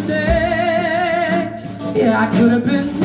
mistake. Yeah, I could have been.